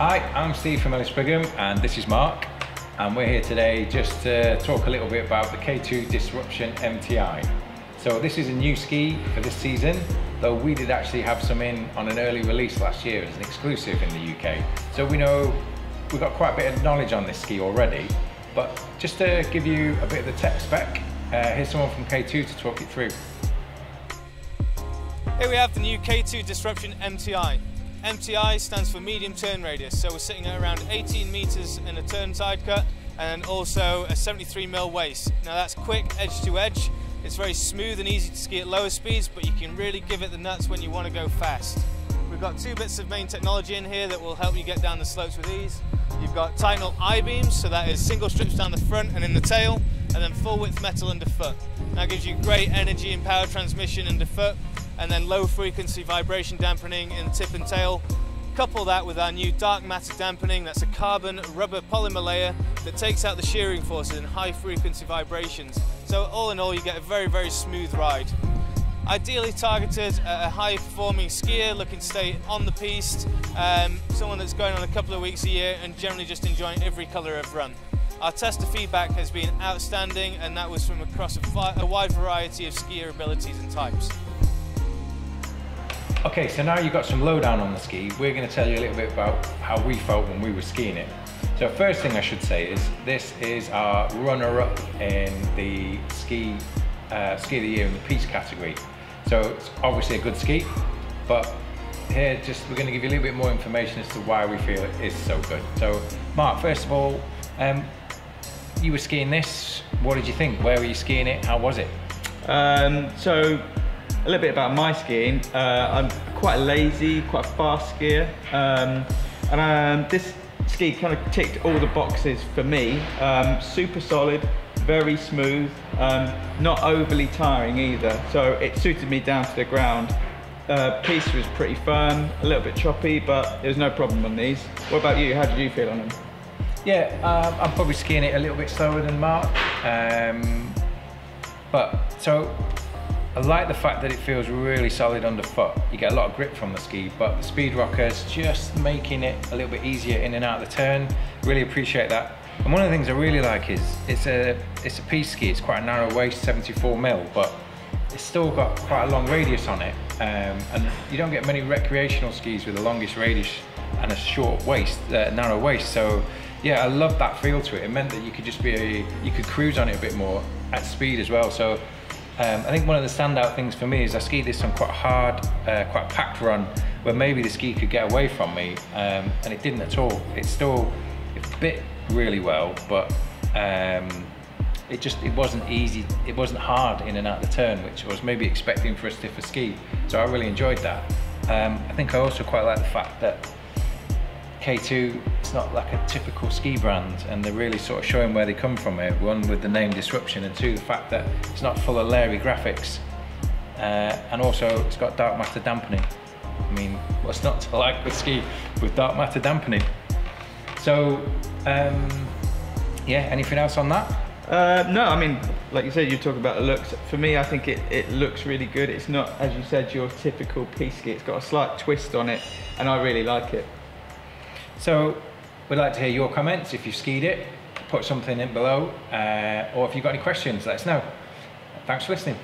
Hi, I'm Steve from Ellis Brigham and this is Mark and we're here today just to talk a little bit about the K2 Disruption MTI. So this is a new ski for this season, though we did actually have some in on an early release last year as an exclusive in the UK. So we know we've got quite a bit of knowledge on this ski already, but just to give you a bit of the tech spec, uh, here's someone from K2 to talk it through. Here we have the new K2 Disruption MTI. MTI stands for medium turn radius, so we're sitting at around 18 meters in a turn side cut and also a 73 mil waist. Now that's quick edge to edge. It's very smooth and easy to ski at lower speeds, but you can really give it the nuts when you want to go fast. We've got two bits of main technology in here that will help you get down the slopes with ease. You've got Titanal I-beams, so that is single strips down the front and in the tail, and then full width metal underfoot. That gives you great energy and power transmission underfoot, and then low frequency vibration dampening in tip and tail. Couple that with our new dark matter dampening, that's a carbon rubber polymer layer that takes out the shearing forces and high frequency vibrations. So all in all, you get a very, very smooth ride. Ideally targeted at a high performing skier looking to stay on the piste, um, someone that's going on a couple of weeks a year and generally just enjoying every colour of run. Our tester feedback has been outstanding and that was from across a, a wide variety of skier abilities and types. Okay, so now you've got some lowdown on the ski, we're going to tell you a little bit about how we felt when we were skiing it. So first thing I should say is this is our runner-up in the ski uh, ski of the year in the piste category. So it's obviously a good ski, but here just we're going to give you a little bit more information as to why we feel it is so good. So Mark, first of all, um, you were skiing this. What did you think? Where were you skiing it? How was it? Um, so a little bit about my skiing. Uh, I'm quite lazy, quite a fast skier. Um, and um, this ski kind of ticked all the boxes for me. Um, super solid, very smooth, um, not overly tiring either. So it suited me down to the ground. Uh, piste was pretty firm, a little bit choppy, but there was no problem on these. What about you? How did you feel on them? Yeah, um, I'm probably skiing it a little bit slower than Mark. Um, but so I like the fact that it feels really solid underfoot. You get a lot of grip from the ski, but the speed rockers just making it a little bit easier in and out of the turn. Really appreciate that. And one of the things I really like is it's a it's a piste ski. It's quite a narrow waist, 74 mil, but it's still got quite a long radius on it. Um, and you don't get many recreational skis with the longest radius and a short waist, uh, narrow waist. So yeah, I love that feel to it. It meant that you could just be, a, you could cruise on it a bit more at speed as well. So um, I think one of the standout things for me is I skied this on quite a hard, uh, quite a packed run where maybe the ski could get away from me um, and it didn't at all. It still it bit really well, but um, it just it wasn't easy. It wasn't hard in and out of the turn, which I was maybe expecting for a stiffer ski. So I really enjoyed that. Um, I think I also quite like the fact that K2, it's not like a typical ski brand and they're really sort of showing where they come from here. One with the name Disruption and two, the fact that it's not full of leery graphics. Uh, and also it's got dark matter dampening. I mean, what's not to like with ski with dark matter dampening? So, um, yeah, anything else on that? Uh, no, I mean, like you said, you talk about the looks. For me, I think it, it looks really good. It's not, as you said, your typical piste ski. It's got a slight twist on it, and I really like it. So we'd like to hear your comments. If you've skied it, put something in below. Uh, or if you've got any questions, let us know. Thanks for listening.